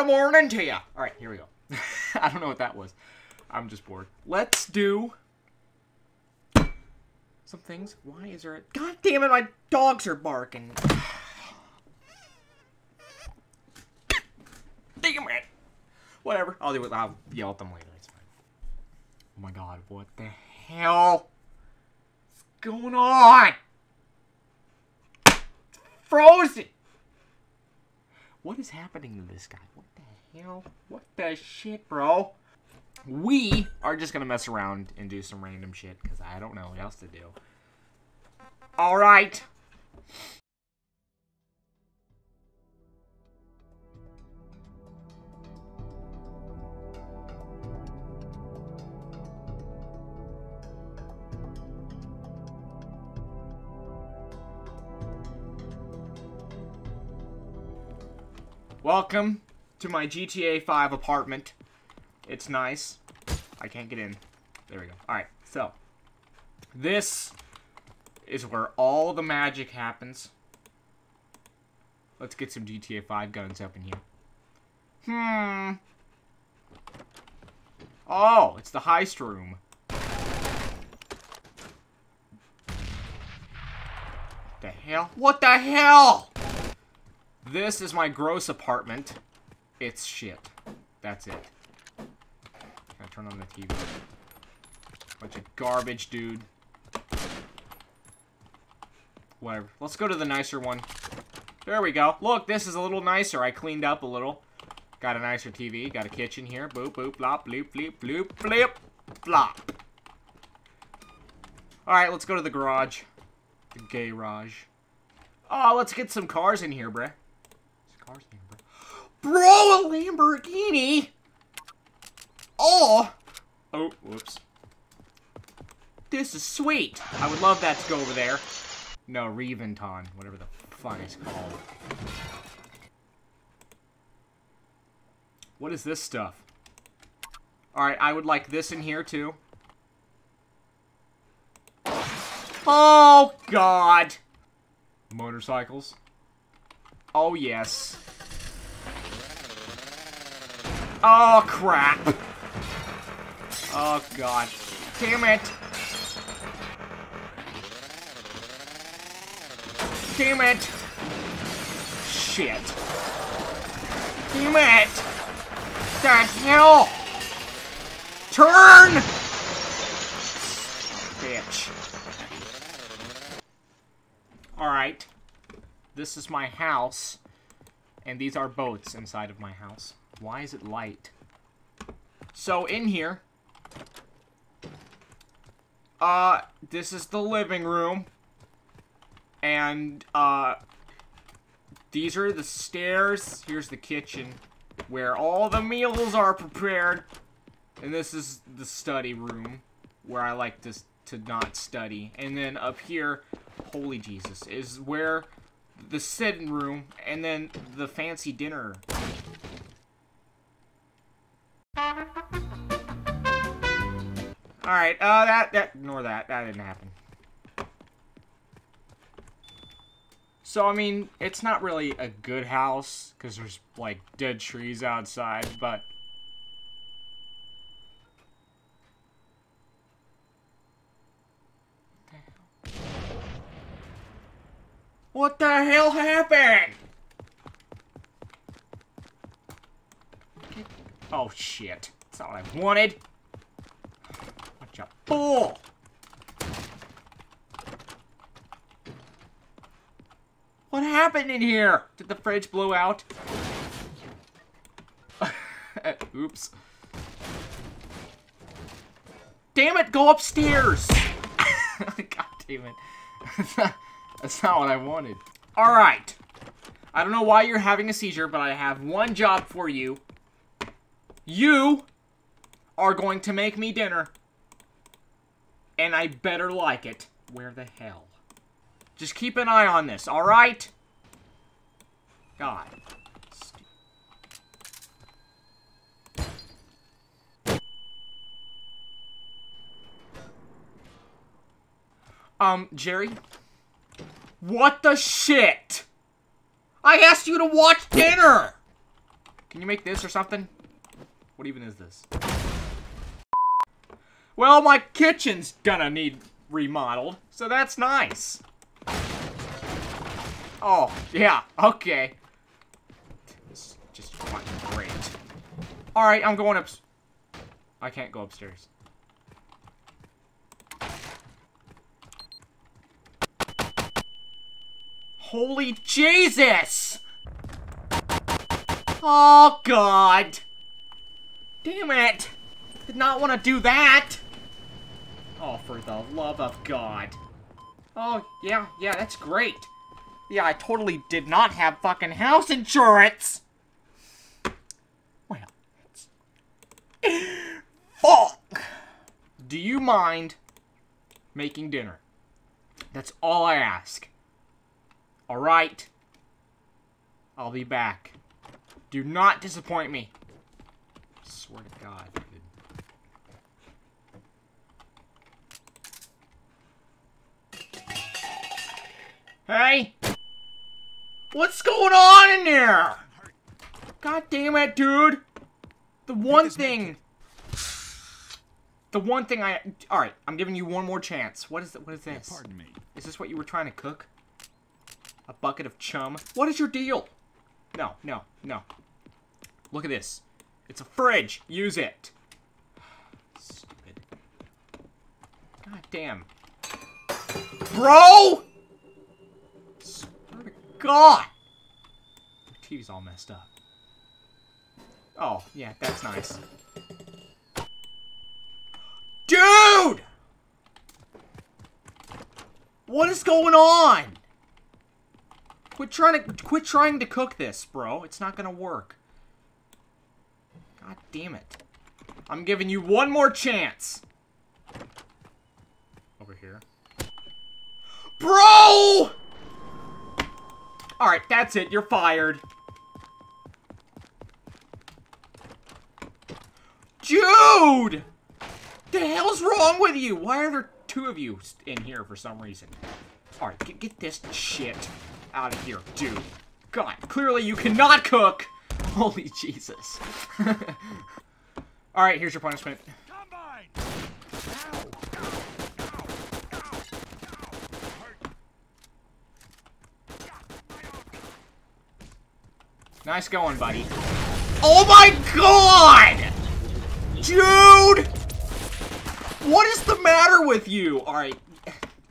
Good morning to you. All right, here we go. I don't know what that was. I'm just bored. Let's do some things. Why is there a... God damn it, my dogs are barking. damn it. Whatever. I'll do it. I'll yell at them later. It's fine. Oh my god, what the hell is going on? Frozen. What is happening to this guy? What the hell? What the shit, bro? We are just gonna mess around and do some random shit because I don't know what else to do. All right. Welcome to my GTA 5 apartment. It's nice. I can't get in. There we go. Alright, so. This is where all the magic happens. Let's get some GTA 5 guns up in here. Hmm. Oh, it's the heist room. The hell? What the hell? This is my gross apartment. It's shit. That's it. Can I turn on the TV? Bunch of garbage, dude. Whatever. Let's go to the nicer one. There we go. Look, this is a little nicer. I cleaned up a little. Got a nicer TV. Got a kitchen here. Boop, boop, blop, bloop, bleep, bloop, blip, flop. Alright, let's go to the garage. The garage. Oh, let's get some cars in here, bruh. Cars in here, bruh. Bro, a Lamborghini! Oh! Oh, whoops. This is sweet. I would love that to go over there. No, Reventon, whatever the fuck it's called. What is this stuff? Alright, I would like this in here, too. Oh, God! Motorcycles. Oh, yes. Oh, crap. Oh, God. Damn it. Damn it. Shit. Damn it. The hell? Turn! Bitch. Alright. This is my house. And these are boats inside of my house. Why is it light? So, in here... Uh, this is the living room. And, uh... These are the stairs. Here's the kitchen. Where all the meals are prepared. And this is the study room. Where I like to, to not study. And then up here, holy Jesus, is where the sitting room, and then the fancy dinner. Alright, uh, that, that, ignore that. That didn't happen. So, I mean, it's not really a good house, because there's, like, dead trees outside, but... What the hell happened? Oh, shit. That's not what I wanted. What a! What happened in here? Did the fridge blow out? Oops. Damn it, go upstairs! God damn it. That's not what I wanted. Alright. I don't know why you're having a seizure, but I have one job for you. You are going to make me dinner. And I better like it. Where the hell? Just keep an eye on this, alright? God. Um, Jerry? What the shit? I asked you to watch dinner! Can you make this or something? What even is this? Well, my kitchen's gonna need remodeled, so that's nice. Oh, yeah, okay. This is just great. Alright, I'm going up... I can't go upstairs. Holy Jesus! Oh, God! Damn it! Did not want to do that! Oh, for the love of God. Oh, yeah, yeah, that's great. Yeah, I totally did not have fucking house insurance! Well, Fuck! Do you mind making dinner? That's all I ask. Alright. I'll be back. Do not disappoint me. I swear to God, Hey! What's going on in there? God damn it, dude! The one thing... The one thing I... Alright, I'm giving you one more chance. What is, what is this? Pardon me. Is this what you were trying to cook? A bucket of chum? What is your deal? No, no, no. Look at this. It's a fridge. Use it. Stupid. God damn. Bro! God! The TV's all messed up. Oh, yeah, that's nice. Dude! What is going on? Quit trying to quit trying to cook this, bro. It's not gonna work. God damn it. I'm giving you one more chance. Over here. Bro! Alright, that's it. You're fired. Dude! The hell's wrong with you? Why are there two of you in here for some reason? Alright, get, get this shit out of here, dude. God, clearly you cannot cook! Holy Jesus. Alright, here's your punishment. Nice going, buddy. Oh my god! Dude! What is the matter with you? Alright.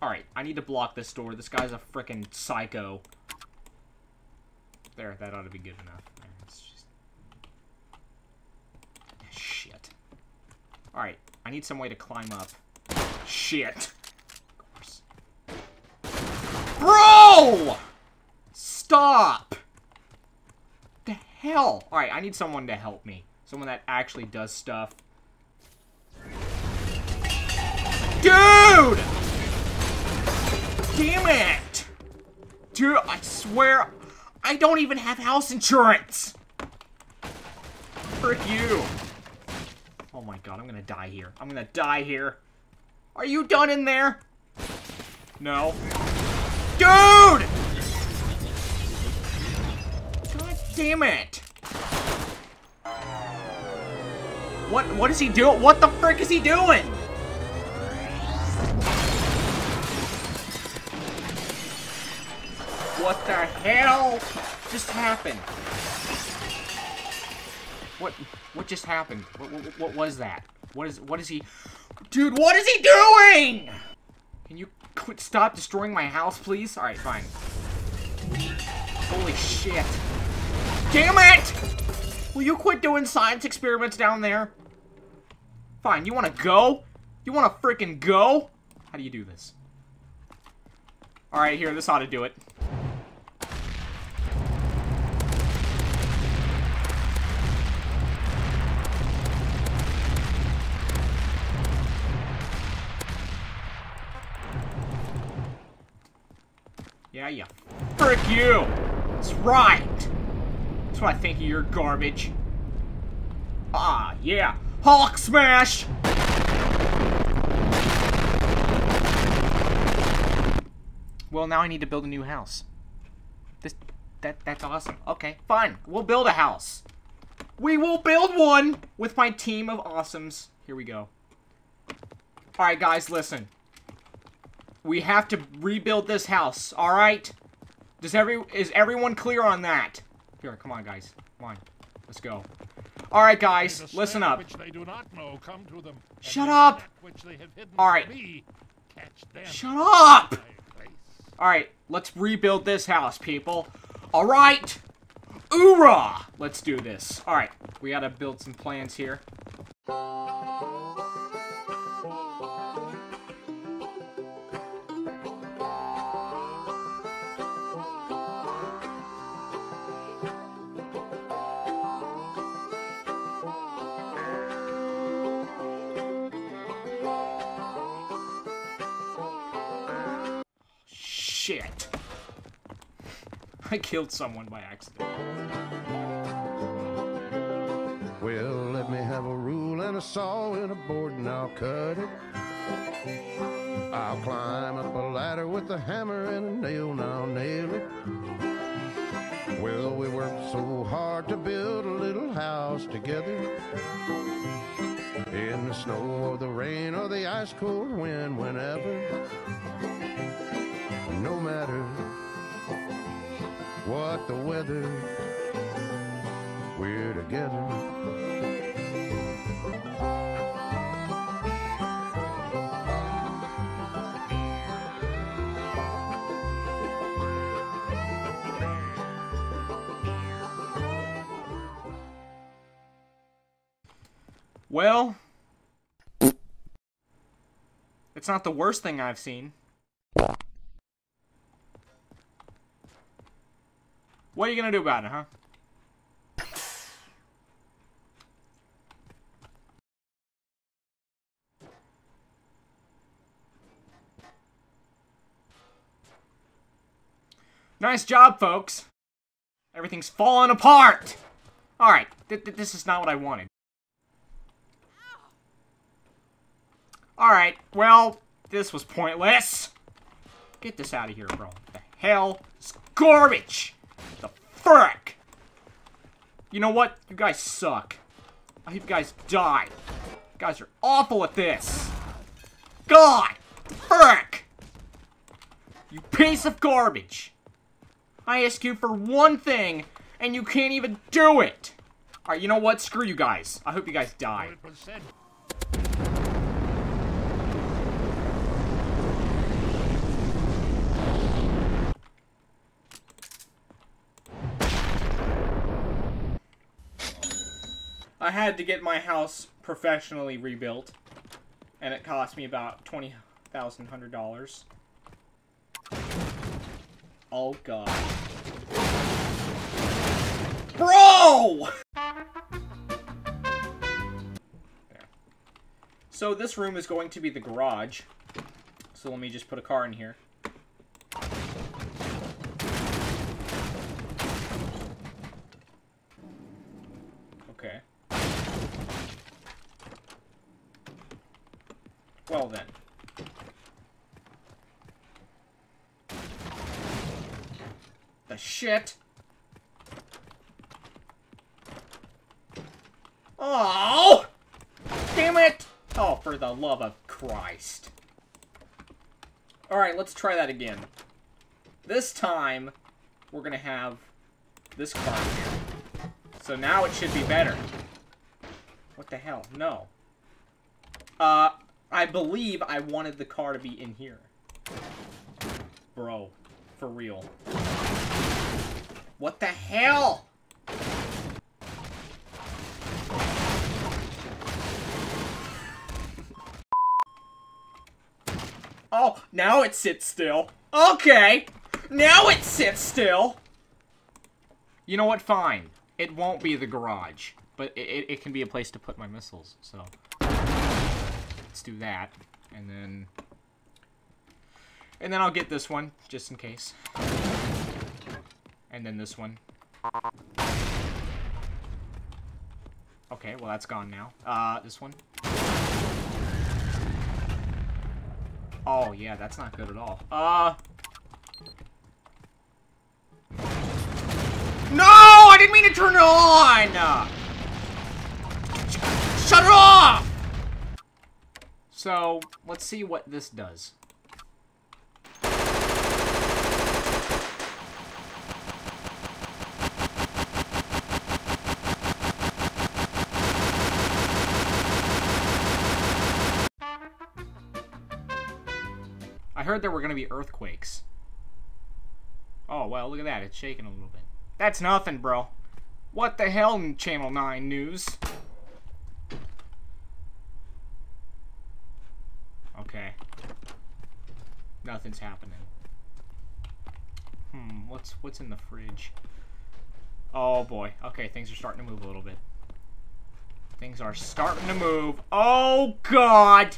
Alright, I need to block this door. This guy's a freaking psycho. There, that ought to be good enough. Just... Shit. Alright, I need some way to climb up. Shit. Bro! Stop! Hell? Alright, I need someone to help me. Someone that actually does stuff. Dude! Damn it! Dude, I swear, I don't even have house insurance! Frick you. Oh my god, I'm gonna die here. I'm gonna die here. Are you done in there? No. Dude! Damn it! What, what is he doing? What the frick is he doing? What the hell just happened? What, what just happened? What, what, what was that? What is, what is he? Dude, what is he doing? Can you quit, stop destroying my house, please? Alright, fine. Holy shit. Damn it! Will you quit doing science experiments down there? Fine, you wanna go? You wanna freaking go? How do you do this? Alright, here, this ought to do it. Yeah, yeah. Frick you! That's right! That's what I think of your garbage. Ah, yeah. Hulk smash! Well, now I need to build a new house. This, that, that's awesome. Okay, fine. We'll build a house. We will build one with my team of awesomes. Here we go. Alright, guys, listen. We have to rebuild this house, alright? Does every is everyone clear on that? Here, come on, guys. Come on. Let's go. Alright, guys, listen up. Which they do not know come to them. Shut up! net Which they have hidden All me, catch them Shut up! Alright, let's rebuild this house, people. Alright! Oorah! Let's do this. Alright, we gotta build some plans here. Shit. I killed someone by accident. Well, let me have a rule and a saw and a board and I'll cut it. I'll climb up a ladder with a hammer and a nail and I'll nail it. Well, we worked so hard to build a little house together. In the snow or the rain or the ice cold wind, whenever. No matter what the weather, we're together. Well, it's not the worst thing I've seen. What are you gonna do about it, huh? Nice job, folks. Everything's falling apart. All right, th th this is not what I wanted. All right, well, this was pointless. Get this out of here, bro. The hell? It's garbage. Frick. You know what? You guys suck. I hope you guys die. You guys are awful at this. God! Frick! You piece of garbage. I ask you for one thing, and you can't even do it. Alright, you know what? Screw you guys. I hope you guys die. I had to get my house professionally rebuilt, and it cost me about twenty thousand hundred dollars. Oh god, bro! So this room is going to be the garage. So let me just put a car in here. Okay. Then. The shit? Oh! Damn it! Oh, for the love of Christ. Alright, let's try that again. This time, we're gonna have this car here. So now it should be better. What the hell? No. Uh, I believe I wanted the car to be in here. Bro, for real. What the hell? Oh, now it sits still. Okay. Now it sits still. You know what? Fine. It won't be the garage, but it, it, it can be a place to put my missiles, so. Let's do that. And then... And then I'll get this one, just in case. And then this one. Okay, well that's gone now. Uh, this one. Oh, yeah, that's not good at all. Uh... No! I didn't mean to turn it on! Let's see what this does. I heard there were going to be earthquakes. Oh, well, look at that. It's shaking a little bit. That's nothing, bro. What the hell, Channel 9 News? Okay. Nothing's happening. Hmm, what's what's in the fridge? Oh boy. Okay, things are starting to move a little bit. Things are starting to move. Oh god!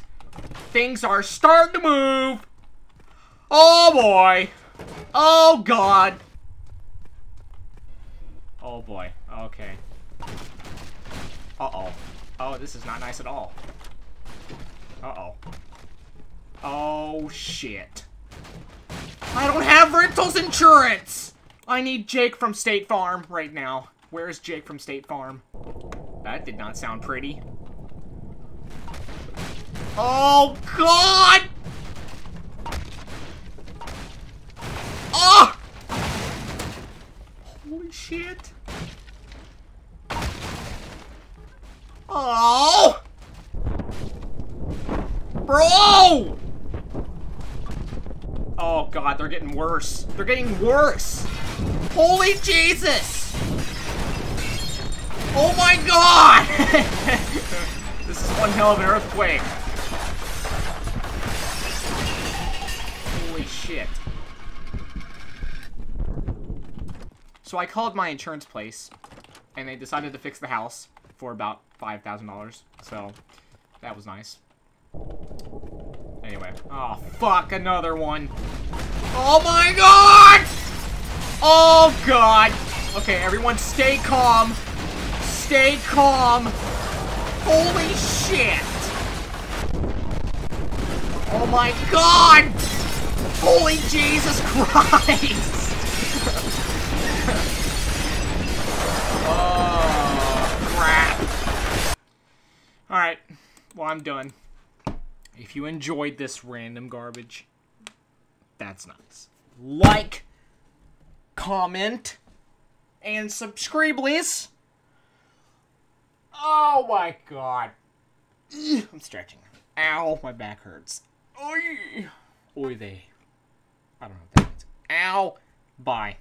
Things are starting to move! Oh boy! Oh god! Oh boy. Okay. Uh-oh. Oh, this is not nice at all. Uh-oh. Oh, shit. I don't have rentals insurance! I need Jake from State Farm right now. Where is Jake from State Farm? That did not sound pretty. Oh, God! Oh! Holy shit. Oh! Bro! Oh god, they're getting worse. They're getting worse! Holy Jesus! Oh my god! this is one hell of an earthquake. Holy shit. So I called my insurance place, and they decided to fix the house for about $5,000. So, that was nice. Anyway. Oh, fuck, another one. Oh my god! Oh god! Okay, everyone stay calm. Stay calm. Holy shit! Oh my god! Holy Jesus Christ! oh, crap. Alright, well, I'm done. If you enjoyed this random garbage, that's nice. Like, comment, and subscribe, please. Oh my god. I'm stretching. Ow, my back hurts. Oy. Oy they. I don't know what that means. Ow. Bye.